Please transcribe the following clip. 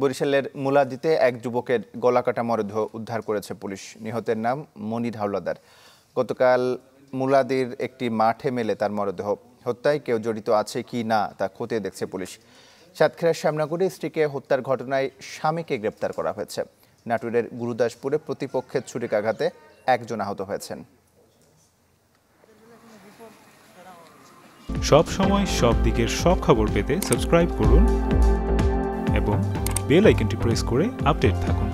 বরিশালের মুলাদিতে এক যুবকের গলাকাটা মরদেহ উদ্ধার করেছে পুলিশ। নিহতের নাম মনির হাওলাদার। গতকাল মুলাদির একটি মাঠে মেলে তার মরদেহ। হত্যায় কেউ জড়িত আছে কি না তা খতিয়ে দেখছে পুলিশ। সাতক্ষীরার শ্যামনগরে স্ত্রীকে হত্যার ঘটনায় স্বামীকে গ্রেপ্তার করা হয়েছে। নাটোরের গুরুদাসপুরে প্রতিপক্ষের ছুরিকাঘাতে একজন আহত হয়েছেন। সব সময় সব দিকের সব খবর পেতে সাবস্ক্রাইব করুন। বেল আইকনটি প্রেস করে আপডেট থাকুন।